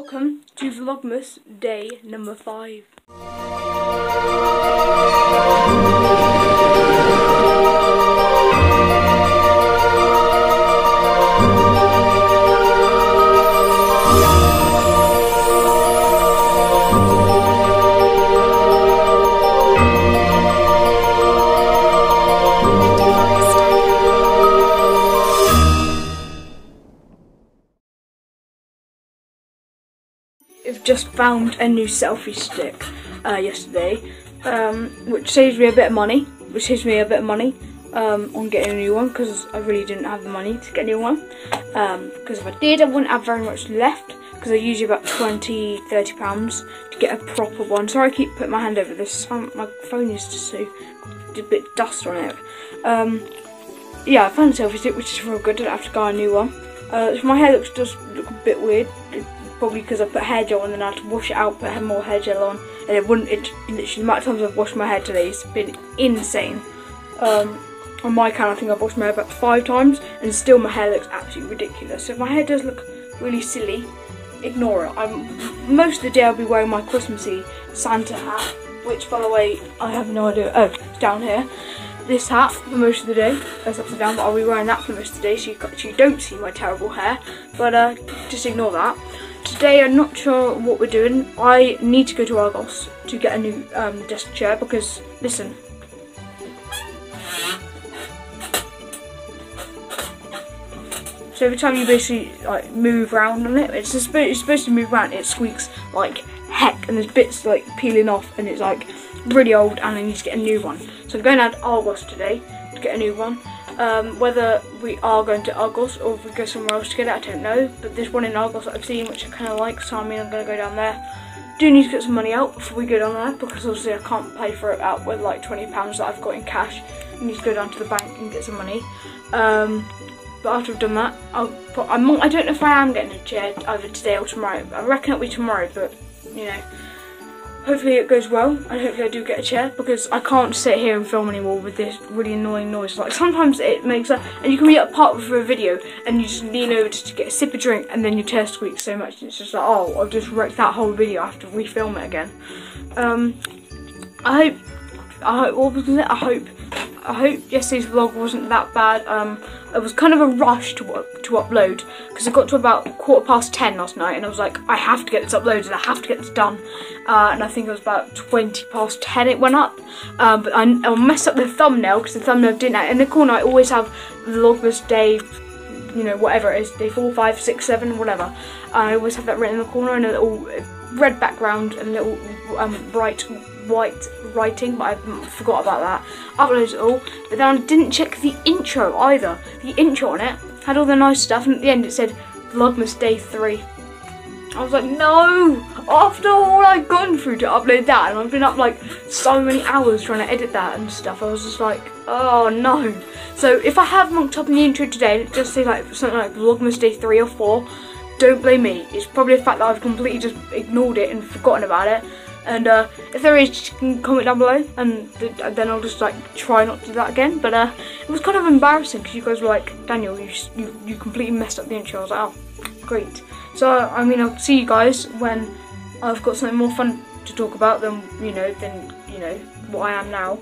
Welcome to Vlogmas day number 5. Just found a new selfie stick uh, yesterday, um, which saves me a bit of money. Which saves me a bit of money um, on getting a new one because I really didn't have the money to get a new one. Because um, if I did, I wouldn't have very much left because I usually about 20, 30 pounds to get a proper one. Sorry, I keep putting my hand over this. My phone is just so a bit dust on it. Um, yeah, I found a selfie stick, which is real good. I don't have to buy a new one. Uh, my hair looks just look a bit weird probably because I put hair gel on and I had to wash it out, put more hair gel on, and it wouldn't. It literally the amount of times I've washed my hair today has been insane. Um, on my account, I think I've washed my hair about five times, and still my hair looks absolutely ridiculous. So if my hair does look really silly, ignore it. I'm most of the day I'll be wearing my Christmassy Santa hat, which by the way I have no idea. Oh, it's down here. This hat for most of the day. That's upside down, but I'll be wearing that for most of the day, so you, so you don't see my terrible hair. But uh, just ignore that. Today I'm not sure what we're doing. I need to go to Argos to get a new um, desk chair because, listen. So every time you basically like move around on it, it's supposed, it's supposed to move around, it squeaks like heck and there's bits like peeling off and it's like really old and I need to get a new one. So I'm going out to Argos today to get a new one. Um, whether we are going to Argos or if we go somewhere else to get it, I don't know. But there's one in Argos that I've seen which I kind of like, so I mean I'm going to go down there. Do need to get some money out before we go down there because obviously I can't pay for it out with like £20 that I've got in cash. I need to go down to the bank and get some money. Um, but after I've done that, I'll put, I'm, I don't know if I am getting a chair either today or tomorrow. I reckon it'll be tomorrow, but you know hopefully it goes well and hopefully I do get a chair because I can't sit here and film anymore with this really annoying noise. Like sometimes it makes a, and you can be at a park for a video and you just lean over to get a sip of drink and then your chair squeaks so much and it's just like, oh, I've just wrecked that whole video, I have to refilm it again. Um, I hope, I hope, what was it? I hope, I hope yesterday's vlog wasn't that bad. Um, it was kind of a rush to to upload because it got to about quarter past 10 last night and I was like I have to get this uploaded I have to get this done. Uh, and I think it was about 20 past 10 it went up. Um, but I, I messed up the thumbnail because the thumbnail didn't in the corner I always have Vlogmas day you know whatever it is day 4, 5, 6, 7 whatever. I always have that written in the corner in a little red background and a little um, bright white writing, but I forgot about that. Uploaded it all, but then I didn't check the intro either. The intro on it had all the nice stuff, and at the end it said Vlogmas Day 3. I was like, no! After all I've gone through to upload that, and I've been up like so many hours trying to edit that and stuff, I was just like, oh no. So if I have mucked up in the intro today, and it just say like something like Vlogmas Day 3 or 4, don't blame me. It's probably the fact that I've completely just ignored it and forgotten about it. And uh, if there is, can comment down below, and th then I'll just like try not to do that again. But uh, it was kind of embarrassing because you guys were like, Daniel, you, you you completely messed up the intro. I was like, oh, great. So I mean, I'll see you guys when I've got something more fun to talk about than you know than you know what I am now.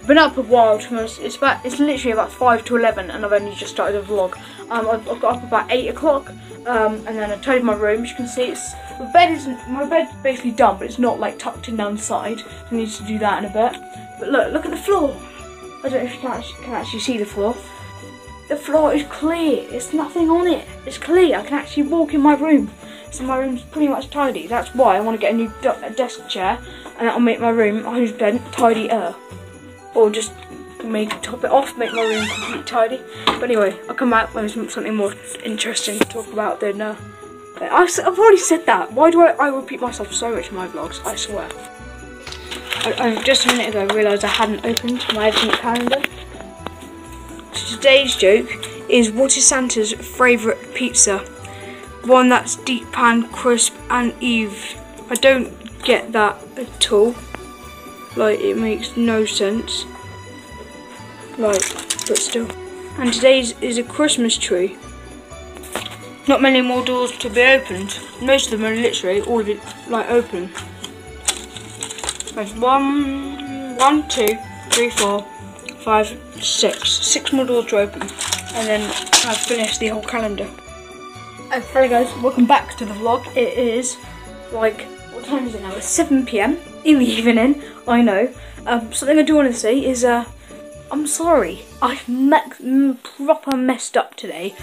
I've been up a while. It's about it's literally about five to eleven, and I've only just started a vlog. Um, I've, I've got up about eight o'clock. Um, and then I tidied my room. As you can see, it's my bed isn't my bed's basically done, but it's not like tucked in down the side. I need to do that in a bit. But look, look at the floor. I don't know if you can actually, can actually see the floor. The floor is clear. It's nothing on it. It's clear. I can actually walk in my room. So my room's pretty much tidy. That's why I want to get a new desk chair, and that'll make my room, I bed, tidier. Or just make top it off, make my room completely tidy. But anyway, I'll come back when there's something more interesting to talk about then. Uh, I've already said that. Why do I, I repeat myself so much in my vlogs? I swear. I, I, just a minute ago I realised I hadn't opened my advent calendar. So today's joke is what is Santa's favourite pizza? One that's deep pan, crisp and Eve. I don't get that at all. Like it makes no sense. Like, but still. And today's is a Christmas tree. Not many more doors to be opened. Most of them are literally all of it like open. There's one, one, two, three, four, five, six. Six more doors to open. And then I've finished the whole calendar. Hello guys, welcome back to the vlog. It is like, what time is it now? It's 7pm in the evening, I know. Um, something I do want to say is, uh, I'm sorry. I've me proper messed up today.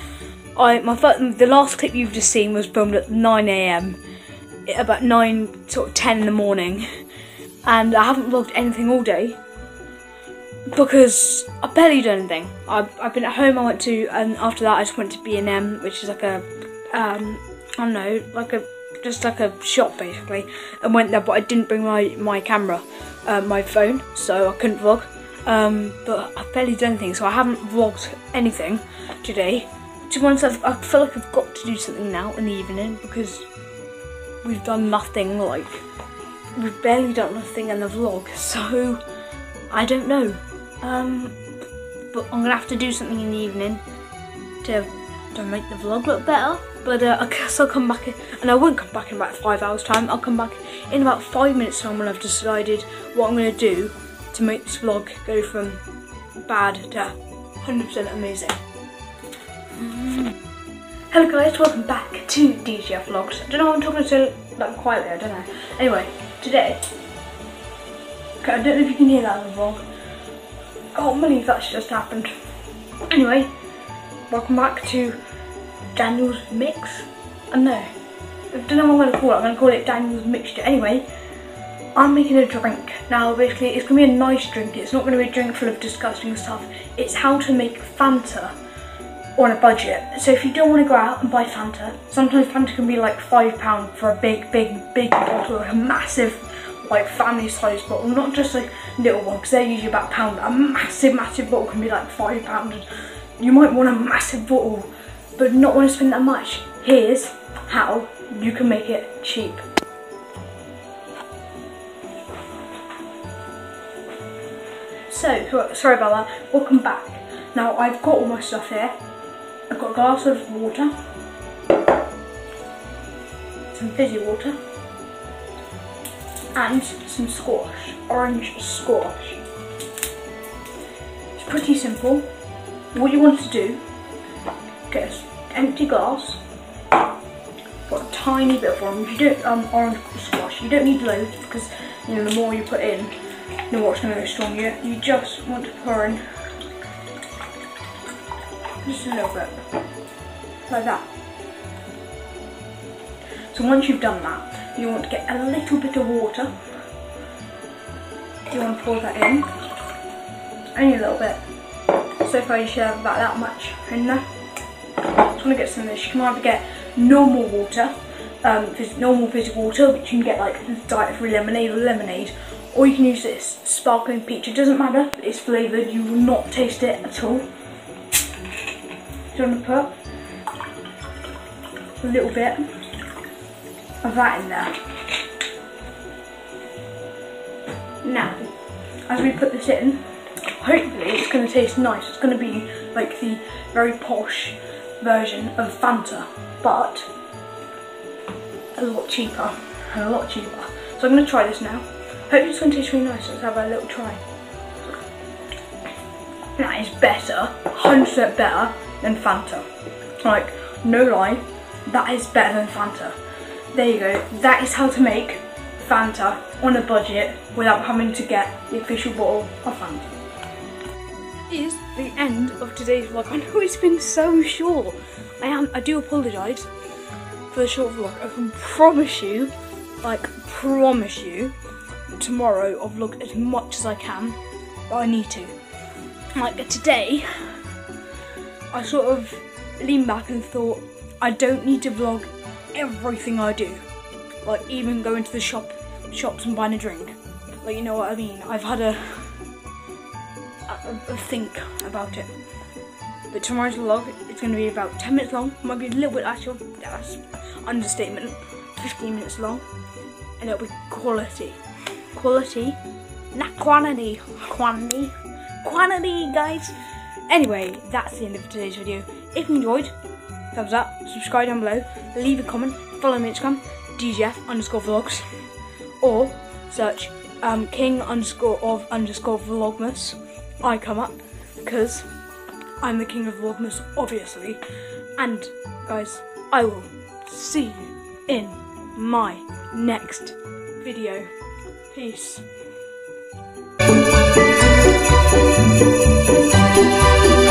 I my the last clip you've just seen was filmed at 9 a.m. about 9 sort of 10 in the morning, and I haven't vlogged anything all day because I barely done anything. I've, I've been at home. I went to and after that I just went to B and M, which is like a um, I don't know, like a just like a shop basically, and went there. But I didn't bring my my camera, uh, my phone, so I couldn't vlog. Um, but I've barely done anything, so I haven't vlogged anything today to be honest, I've, I feel like I've got to do something now in the evening because we've done nothing, like, we've barely done nothing in the vlog, so I don't know. Um, but I'm gonna have to do something in the evening to, to make the vlog look better. But uh, I guess I'll come back, in, and I won't come back in about five hours time, I'll come back in about five minutes time when I've decided what I'm gonna do to make this vlog go from bad to 100% amazing. Hello guys, welcome back to DJF Vlogs. I don't know what I'm talking so like quietly, I don't know. Anyway, today, okay, I don't know if you can hear that in the vlog. I can't believe that's just happened. Anyway, welcome back to Daniel's Mix. I know. I don't know what I'm going to call it. I'm going to call it Daniel's Mixture. Anyway, I'm making a drink. Now basically it's going to be a nice drink. It's not going to be a drink full of disgusting stuff. It's how to make Fanta on a budget. So if you don't want to go out and buy Fanta, sometimes Fanta can be like £5 for a big, big, big bottle, like a massive, like family size bottle, not just a little one, because they're usually about a pound. A massive, massive bottle can be like £5. You might want a massive bottle, but not want to spend that much. Here's how you can make it cheap. So, sorry about that, welcome back. Now I've got all my stuff here, a glass of water, some fizzy water, and some squash, orange squash. It's pretty simple. What you want to do, get an empty glass, put a tiny bit of orange, you don't, um, orange squash, you don't need loads because you know the more you put in, the more it's going to go stronger. You just want to pour in just a little bit, like that. So once you've done that, you want to get a little bit of water. You want to pour that in, only a little bit. So far you should have about that much in there. Just want to get some of this. You can either get normal water, um, normal fizzy water, which you can get like diet free lemonade or lemonade, or you can use this sparkling peach. It doesn't matter, it's flavoured, you will not taste it at all going to put a little bit of that in there. Now, as we put this in, hopefully it's going to taste nice. It's going to be like the very posh version of Fanta, but a lot cheaper and a lot cheaper. So I'm going to try this now. Hopefully it's going to taste really nice. Let's have a little try. That is better, 100% better than Fanta. Like, no lie, that is better than Fanta. There you go, that is how to make Fanta on a budget without having to get the official bottle of Fanta. Is the end of today's vlog. I know it's been so short. I am I do apologise for the short vlog. I can promise you, like promise you, tomorrow I'll vlog as much as I can, but I need to. Like today, I sort of leaned back and thought, I don't need to vlog everything I do. Like even going to the shop shops and buying a drink. Like you know what I mean? I've had a, a, a think about it. But tomorrow's vlog it's going to be about 10 minutes long. Might be a little bit actual. That's understatement. 15 minutes long. And it'll be quality. Quality. Not quantity. Quantity. Quantity, guys. Anyway, that's the end of today's video. If you enjoyed, thumbs up, subscribe down below, leave a comment, follow me on Instagram, DJF underscore vlogs, or search um, king underscore of underscore vlogmas. I come up because I'm the king of vlogmas, obviously. And guys, I will see you in my next video. Peace. Thank you.